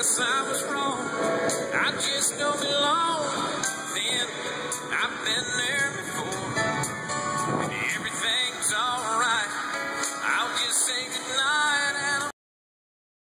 guess I was wrong. I just don't belong. Then I've been there.